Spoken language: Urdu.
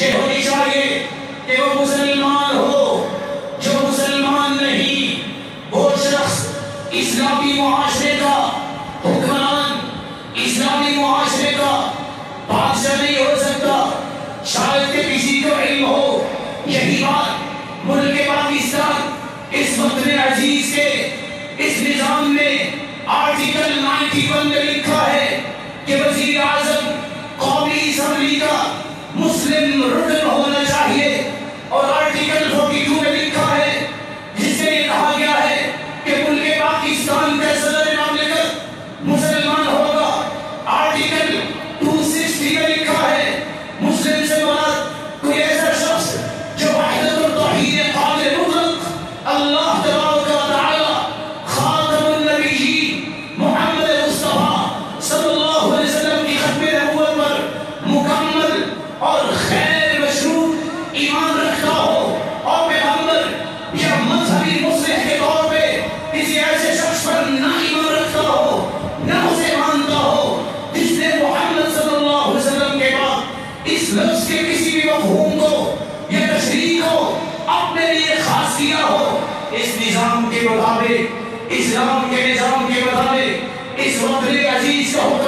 یہ ہونی چاہیے کہ وہ مسلمان ہو، جو مسلمان نہیں، وہ شخص اسلامی معاشرے کا حکمران، اسلامی معاشرے کا بادشاہ نہیں ہو سکتا۔ شاید کہ کسی کو علم ہو، یہی بات ملک پاکستان اس وقت میں عزیز کے، اس نظام میں آرٹیکل نائنٹی ون میں لکھا ہے کہ وزیر اعظم قومی اسمبلی کا مسلم رکن ہونا چاہیے اور آرٹیکل فورٹی ٹو میں لکھا ہے، جس سے یہ کہا گیا ہے کہ ملک پاکستان کا کیا ہو؟ اس نظام کے مطابق اسلام کے نظام کے مطابق، اس وقت عزیز کا حکم